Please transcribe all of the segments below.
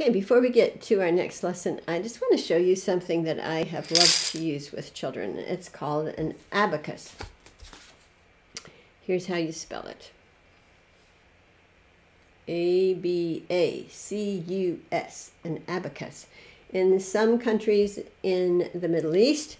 Okay, before we get to our next lesson, I just want to show you something that I have loved to use with children. It's called an abacus. Here's how you spell it. A B A C U S, an abacus. In some countries in the Middle East,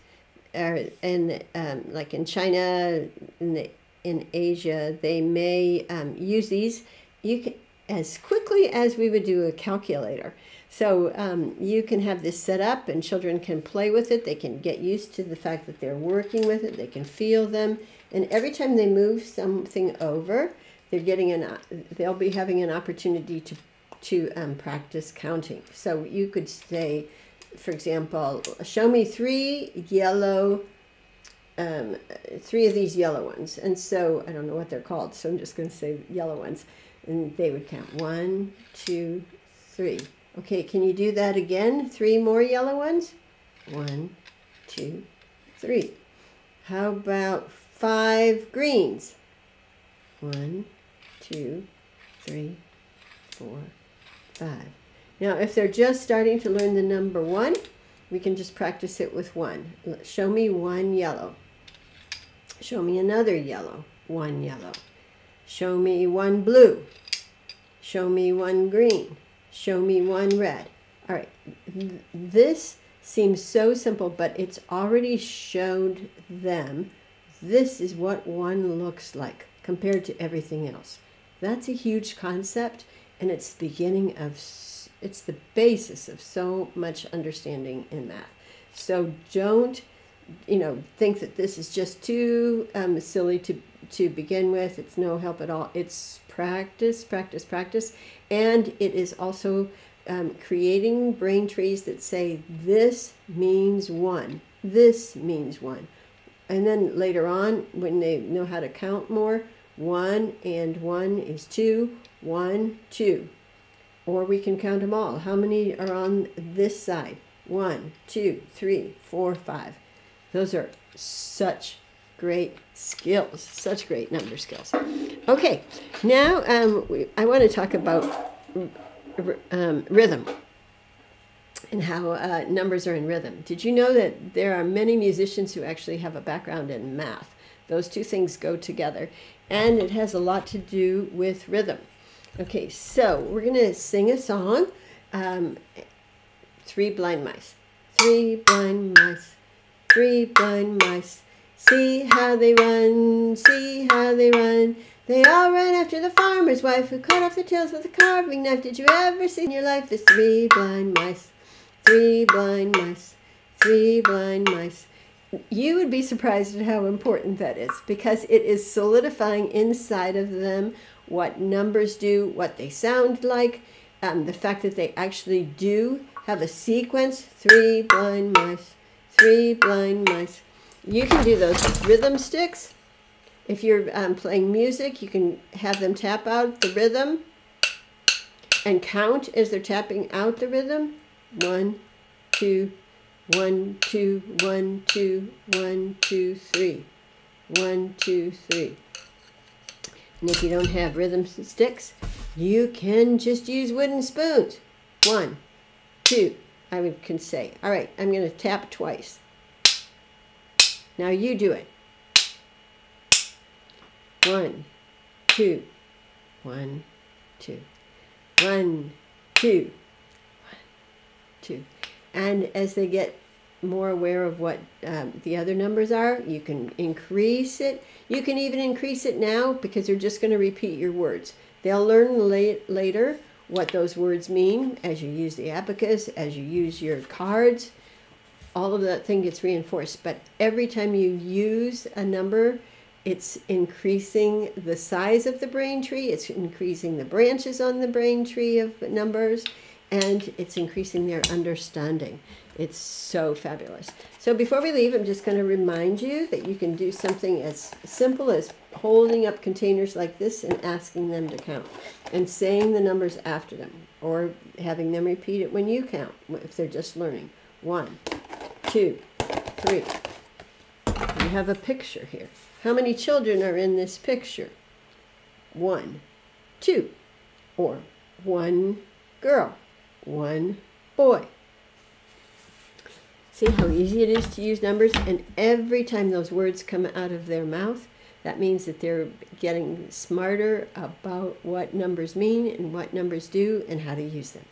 or in um, like in China, in, the, in Asia, they may um, use these. You can as quickly as we would do a calculator. So um, you can have this set up and children can play with it. They can get used to the fact that they're working with it. They can feel them. And every time they move something over, they're getting an, they'll be having an opportunity to, to um, practice counting. So you could say, for example, show me three yellow, um, three of these yellow ones. And so I don't know what they're called, so I'm just going to say yellow ones. And they would count one, two, three. Okay, can you do that again? Three more yellow ones? One, two, three. How about five greens? One, two, three, four, five. Now, if they're just starting to learn the number one, we can just practice it with one. Show me one yellow. Show me another yellow. One yellow. Show me one blue. Show me one green. Show me one red. All right, this seems so simple, but it's already showed them this is what one looks like compared to everything else. That's a huge concept, and it's the beginning of, it's the basis of so much understanding in math. So don't, you know, think that this is just too um, silly to to begin with. It's no help at all. It's practice, practice, practice. And it is also um, creating brain trees that say, this means one, this means one. And then later on, when they know how to count more, one and one is two, one, two. Or we can count them all. How many are on this side? One, two, three, four, five. Those are such great skills, such great number skills. Okay, now um, we, I want to talk about um, rhythm and how uh, numbers are in rhythm. Did you know that there are many musicians who actually have a background in math? Those two things go together, and it has a lot to do with rhythm. Okay, so we're going to sing a song. Um, three blind mice. Three blind mice. Three blind mice See how they run, see how they run. They all ran after the farmer's wife who cut off the tails with a carving knife. Did you ever see in your life the three blind mice? Three blind mice, three blind mice. You would be surprised at how important that is because it is solidifying inside of them what numbers do, what they sound like, um, the fact that they actually do have a sequence. Three blind mice, three blind mice. You can do those rhythm sticks. If you're um, playing music, you can have them tap out the rhythm and count as they're tapping out the rhythm. One, two, one, two, one, two, one, two, three. One, two, three. And if you don't have rhythm sticks, you can just use wooden spoons. One, two, I would can say. All right, I'm going to tap twice. Now you do it. One, two, one, two, one, two, one, two. And as they get more aware of what um, the other numbers are, you can increase it. You can even increase it now because they're just going to repeat your words. They'll learn late, later what those words mean as you use the abacus, as you use your cards, all of that thing gets reinforced. But every time you use a number, it's increasing the size of the brain tree, it's increasing the branches on the brain tree of numbers, and it's increasing their understanding. It's so fabulous. So before we leave, I'm just going to remind you that you can do something as simple as holding up containers like this and asking them to count and saying the numbers after them or having them repeat it when you count if they're just learning. One, two, three. You have a picture here. How many children are in this picture? One, two, or one girl. one boy. See how easy it is to use numbers? And every time those words come out of their mouth, that means that they're getting smarter about what numbers mean and what numbers do and how to use them.